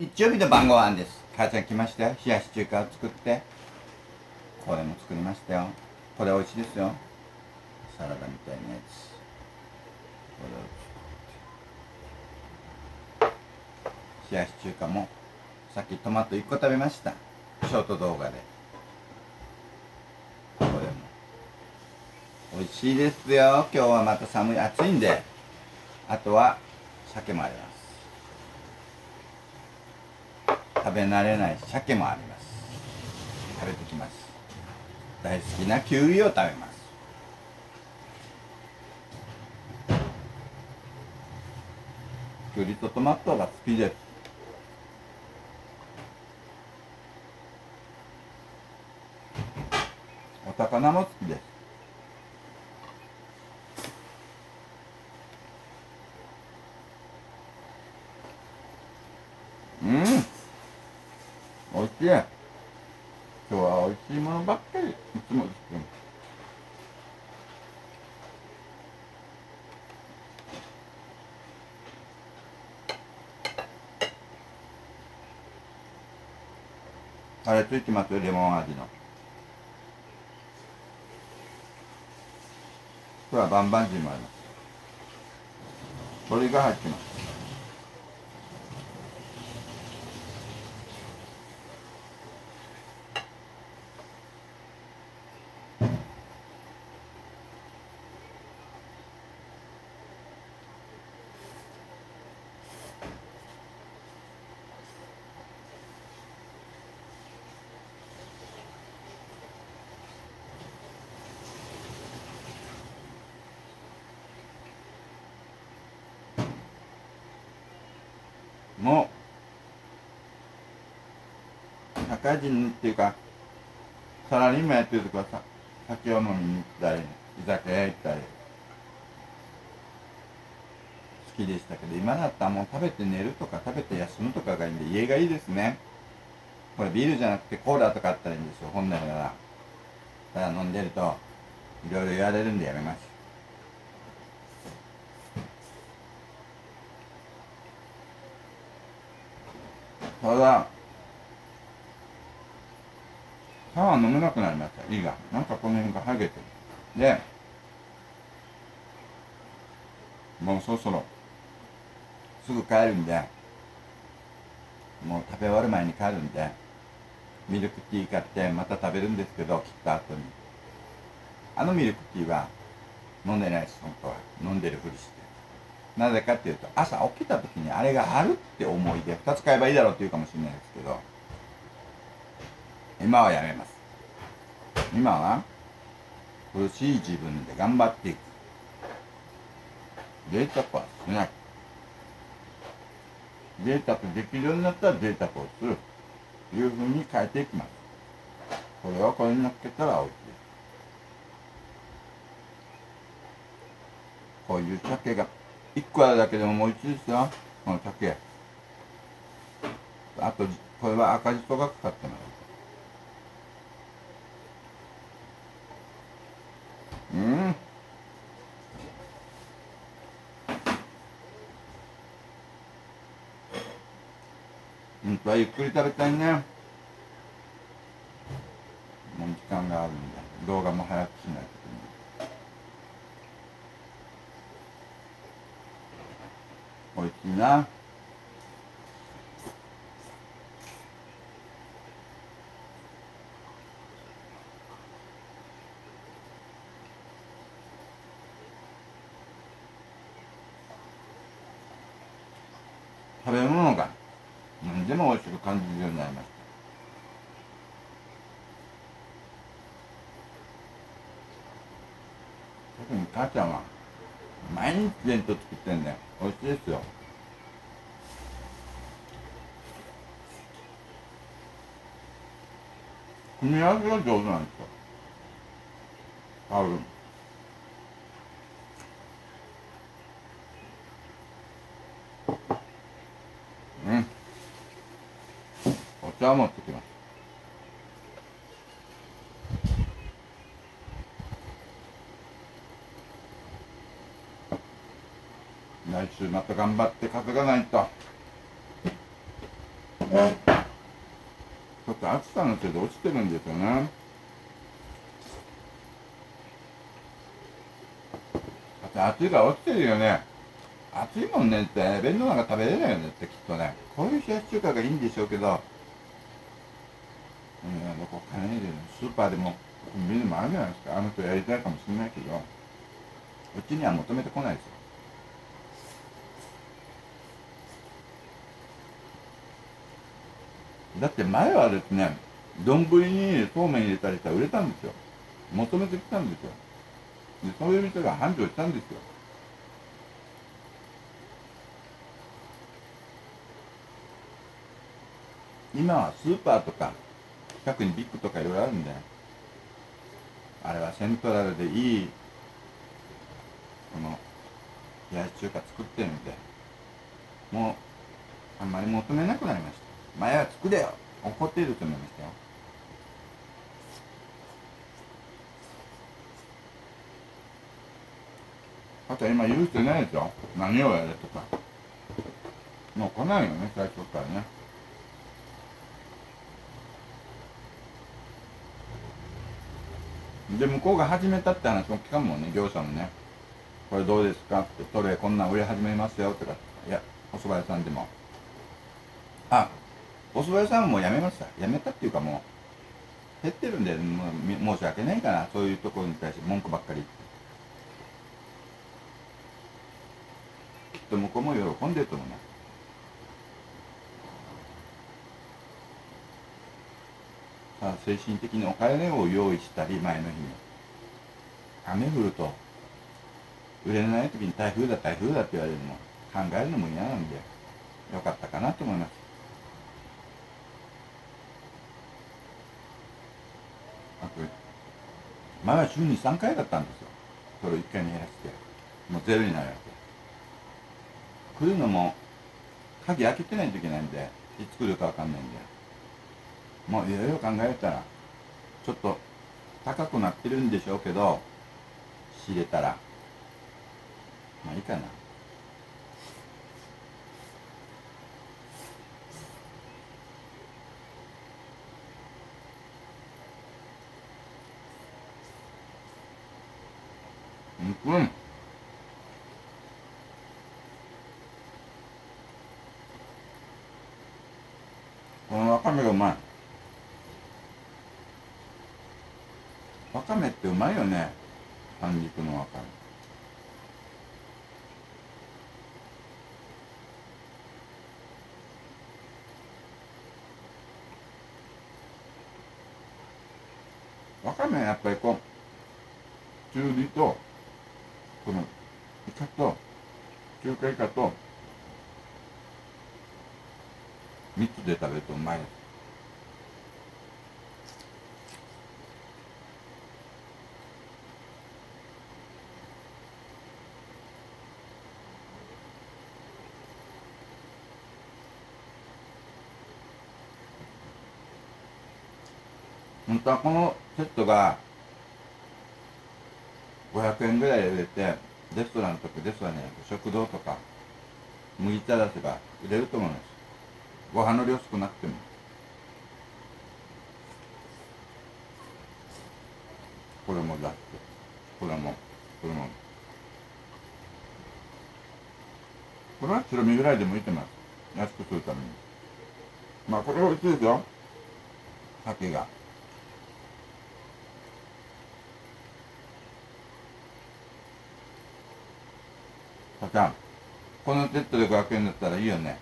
日曜日の晩ご飯です。母ちゃん来ましたよ。冷やし中華を作って。これも作りましたよ。これ美味しいですよ。サラダみたいなやつ。これを作って。冷やし中華もさっきトマト1個食べました。ショート動画で。これも。美味しいですよ。今日はまた寒い暑いんで。あとは鮭もあります。食べ慣れない鮭もあります。食べてきます。大好きなきゅうりを食べます。きゅうりとトマトが好きです。お魚も好きですうんおいしい今日はおいしいものばっかりいつもですけどあれついてますよレモン味の。これはバンバンジーもあります。鶏が入ってます。も社会人っていうかサラリーマンやってるとかさ酒を飲みに行ったり居酒屋行ったり好きでしたけど今だったらもう食べて寝るとか食べて休むとかがいいんで家がいいですね。これビールじゃなくてコーラとかあったらいいんですよ本来なら。ただ飲んでるといろいろ言われるんでやめます。ただシャワー飲めなくなりました。胃が。なんかこの辺が剥げてる。でもうそろそろすぐ帰るんでもう食べ終わる前に帰るんでミルクティー買ってまた食べるんですけど切った後に。あのミルクティーは飲んでないです本当は。飲んでるふりして。なぜかっていうと朝起きた時にあれがあるって思いで2つ買えばいいだろうって言うかもしれないですけど今はやめます。今は苦しい自分で頑張っていく。贅沢はしない。贅沢できるようになったら贅沢をするというふうに変えていきます。これをこれに乗っけたら美味しいこういう鮭が。1個あるだけでも美味しいですよ。この鮭あとこれは赤じそがかかってます。うん。本当はゆっくり食べたいね。もう時間があるんで。動画も早くしない。といけない美味しいな。食べ物が何でも美味しく感じるようになりました。特に母ちゃんは毎日弁当作ってんだよ。美味しいですよ。み合わせが上手なんですよ多分うん。お茶を持ってきます。来週また頑張って稼がないと。ょっと暑さのせいで落ちてるんですよね。だって暑いから落ちてるよね。暑いもんねって弁当なんか食べれないよねってきっとね。こういう冷やし中華がいいんでしょうけど。うんどこかねスーパーでもコンビニでもあるじゃないですか。あの人やりたいかもしれないけど。うちには求めてこないですよ。だって前はですね丼にそうめん入れたりしたら売れたんですよ。求めてきたんですよ。でそういう店が繁盛したんですよ。今はスーパーとか近くにビッグとかいろいろあるんであれはセントラルでいいこの冷やし中華作ってるんでもうあんまり求めなくなりました。前は作れよ。怒っていると思いましたよ。あと今言う人いないですよ。何をやれとか。もう来ないよね最初からね。で向こうが始めたって話も聞かんもんね業者もね。これどうですかって。トレこんなん売り始めますよとか。いやお蕎麦屋さんでも。お蕎麦屋さんも辞めました。辞めたっていうかもう減ってるんでもう申し訳ないかな。そういうところに対して文句ばっかりきっと向こうも喜んでると思いますさあ精神的にお金を用意したり前の日に。雨降ると売れない時に台風だ台風だって言われるの。も考えるのも嫌なんでよかったかなと思いますあと前は週に3回だったんですよ。それを1回に減らして。もうゼロになるわけ。来るのも鍵開けてないといけないんでいつ来るか分かんないんで。もういろいろ考えたらちょっと高くなってるんでしょうけど仕入れたら。まあいいかな。うん。このわかめがうまい。わかめってうまいよね。半熟のわかめ。わかめはやっぱりこう中火とイカと中華イカと3つで食べるとうまい。です本当はこのセットが500円ぐらい入れてレストランとかレストランじゃなくて食堂とか麦茶出せば入れると思います。ご飯の量少なくても。これも出してこれもこれも。これは白身ぐらいでもいいと思います。安くするために。まあこれ美味しいですよ。鮭が。さちゃんこのセットで500円だったらいいよね。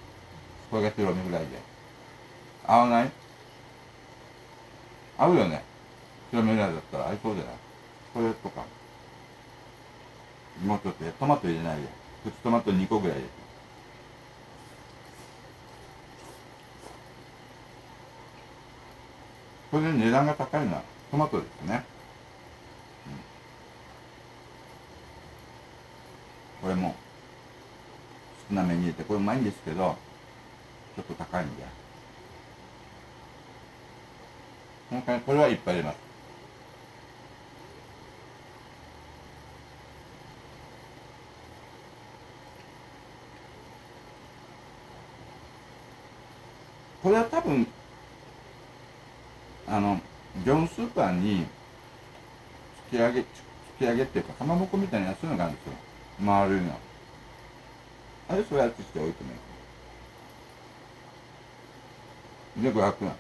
これが白身ぐらいで。合わない？合うよね。白身ぐらいだったら合いそうじゃない？これとか。もうちょっとトマト入れないで。プチトマト2個ぐらい入れてこれで値段が高いのはトマトですね、うん、これも少なめに入れてこれうまいんですけどちょっと高いんで。今回これはいっぱい入れます。これは多分あの業務スーパーに突き上げ突き上げっていうかかまぼこみたいなやつのがあるんですよ。丸いの。あれそうやってして置いてもいいで500円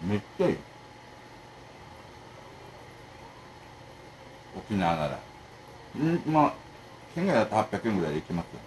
めっちゃいい。沖縄なら。うんまあ県外だと800円ぐらいで行きますよ。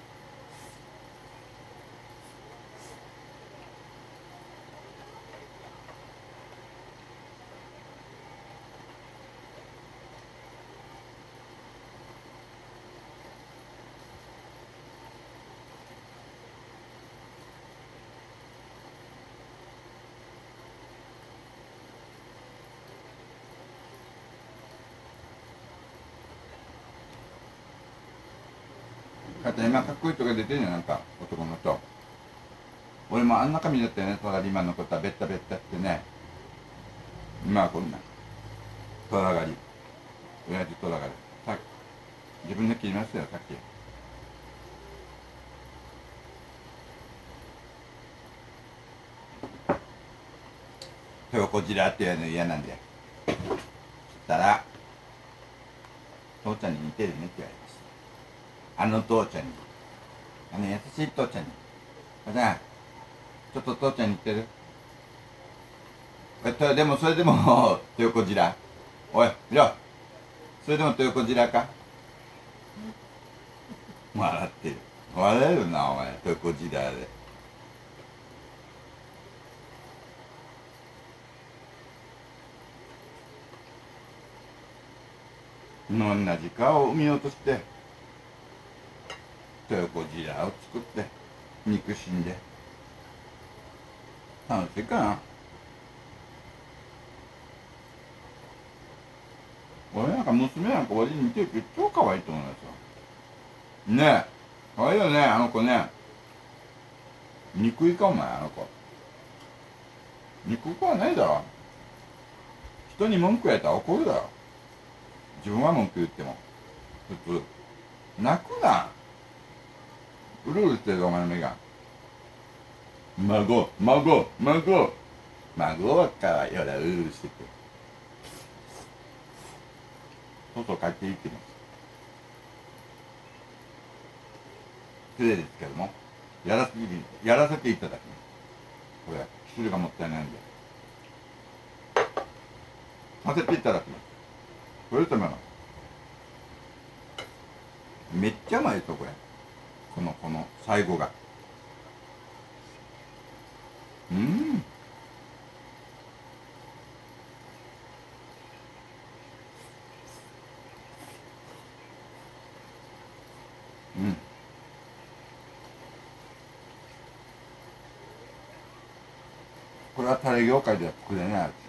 だって今かっこいい人が出てるよなんか男の人俺もあんな髪だったよねサラリーマンのことはベッタベッタってね今はこんな虎狩り親父虎狩りさ自分で切りましたよさっき豊子じらっていうの嫌なんでそしたら父ちゃんに似てるねって言われましたあの父ちゃんに。あの優しい父ちゃんに。おじゃんちょっと父ちゃんに似てる？えっとでもそれでも 豊子じら。おい見ろ。それでも豊子じらか？笑ってる。笑えるなお前。豊子じらで。同じ顔を見ようとして。豊子じらを作って憎しんで。楽しいかな俺なんか娘なんか俺に似てるけど超可愛いと思いますよ。ねえ可愛いよねあの子ね。憎いかお前あの子。憎くはないだろ。人に文句やったら怒るだろ。自分は文句言っても。普通。泣くな。うるうるしてるお前の目が。孫孫孫。孫はかわいいほらうるうるしてて。外帰っていってます失礼ですけども。やらせてやらせていただきます。これ薬がもったいないんで。させていただきます。これとめめっちゃうまいですよこれ。このこの最後が。うん。うん。これはタレ業界では作れない味。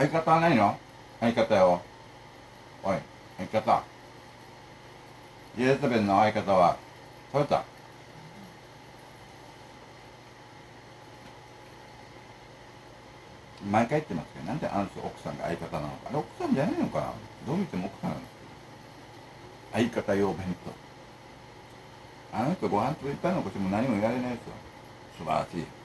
相方はないの？相方よおい相方。イエスベンの相方は食べた毎回言ってますけどなんであの人奥さんが相方なのかあれ奥さんじゃないのかな？どう見ても奥さんなんです相方用弁当。あの人ご飯といっぱい残しても何も言われないですよ。素晴らしい。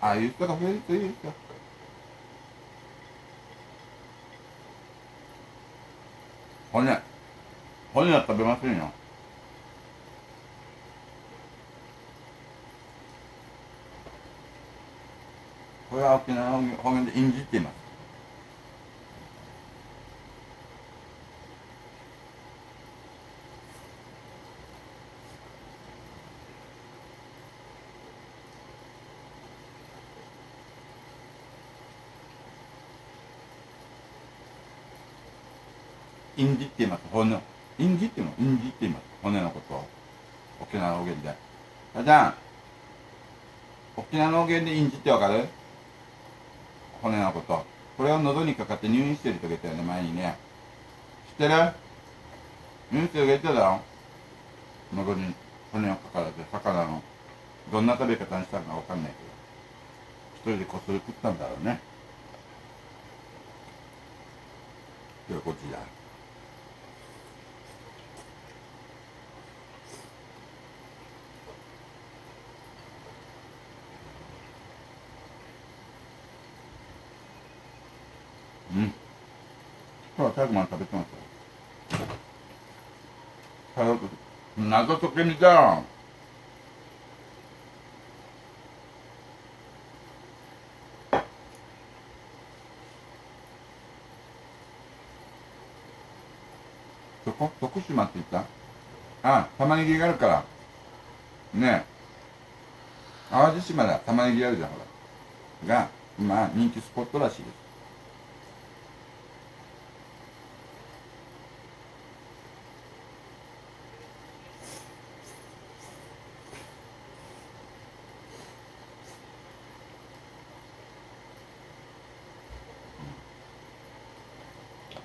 ああいう人が増えるといいですよ骨骨は食べませんよこれは沖縄方言で印字って言います印字って言います骨印字っていうの印字って言います骨のことを沖縄の方言であじゃん沖縄の方言で印字ってわかる骨のことこれを喉にかかって入院してる人がいたよね。前にね。知ってる入院してる人がいただろ喉に骨がかからて魚のどんな食べ方にしたのかわかんないけど一人でこっそり食ったんだろうね。ではこっちだうん。今日は最後まで食べてますよ。謎解けみたいどこ？徳島って言った？あ玉ねぎがあるから。ねえ。淡路島では玉ねぎあるじゃんほら。が今人気スポットらしいです。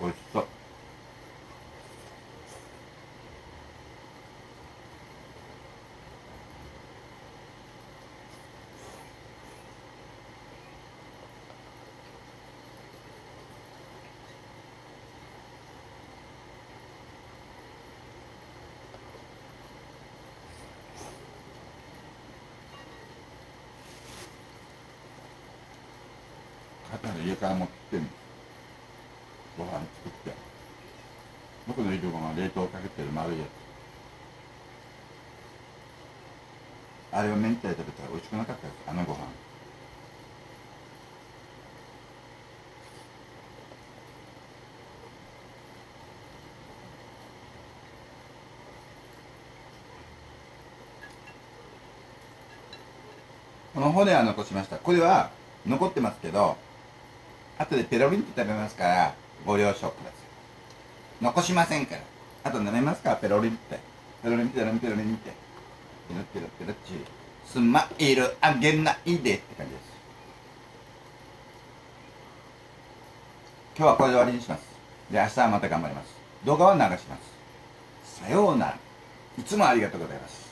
美味しそう。肩で家から持ってきてんのご飯作って僕のいるご飯は冷凍かけてる丸いやつ。あれを明太食べたら美味しくなかったです。あのご飯。この骨は残しました。これは残ってますけど後でペロリンって食べますからご了承ください。残しませんから。あと舐めますか？ペロリンって。ペロリンペロリンペロリンって。ペロペロペロッチ。スマイルあげないでって感じです。今日はこれで終わりにします。で明日はまた頑張ります。動画は流します。さようなら。いつもありがとうございます。